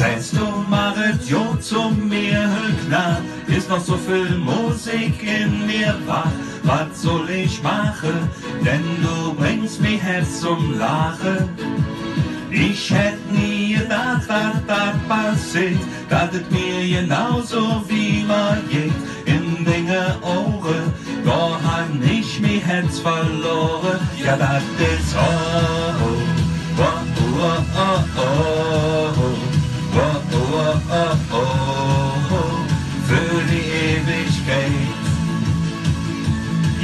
Säst du jo zum mir knall, ist noch so viel Musik in mir wach. Was soll ich machen? Denn du bringst mich jetzt zum Lachen. Ich hätt nie gedacht, dass das passiert, dass es mir genauso wie mal geht. In Dinge Ohren, da hab ich mich jetzt verloren. Ja, das ist oh, oh, oh, oh, oh, oh,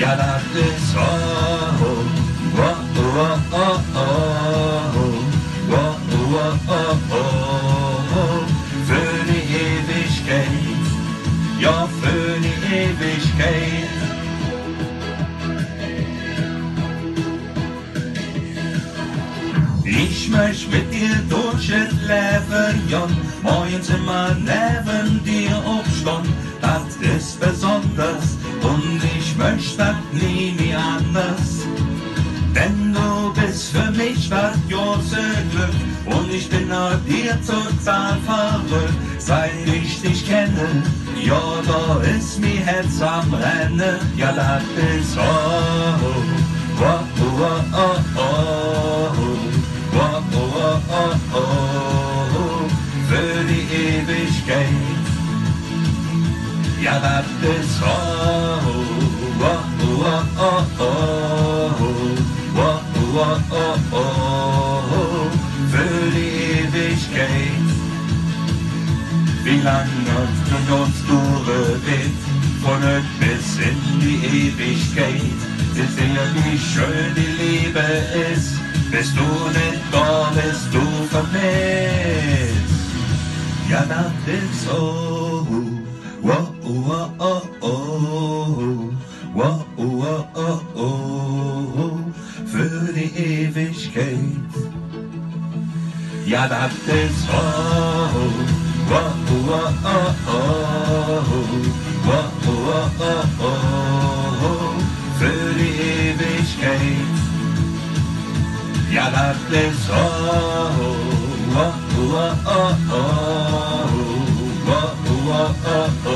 yarattı sahum va va a a va für die Ewigkeit ja für die Ewigkeit Ich möchte mit dir durch das Leben gehen, morgens in dir aufstehen, das ist besonders möcht das nie mehr anders. Denn du bist für mich das große Glück und ich bin nach dir total verrückt. Seit ich dich kenne, ja, da ist mir Herz am Rennen, ja, das ist oh, oh, oh, oh, oh, oh, oh, oh, oh, oh, oh, für die Ewigkeit. Ja, das ist oh, oh, oh, oh, oh, oh, oh, oh, oh oh oh für die Ewigkeit. Wie lang läuft nun uns Dure Wind, von heute bis in die Ewigkeit. Sie sehen, wie schön die Liebe ist, bist du nicht da, bist du vermisst. Ja, das ist oh, oh, oh, oh, oh. wa wa oh oh für die Ewigkeit. Ja, das ist oh wa wa oh oh wa wa oh oh für die Ewigkeit. Ja, das ist oh wa wa oh oh wa wa oh oh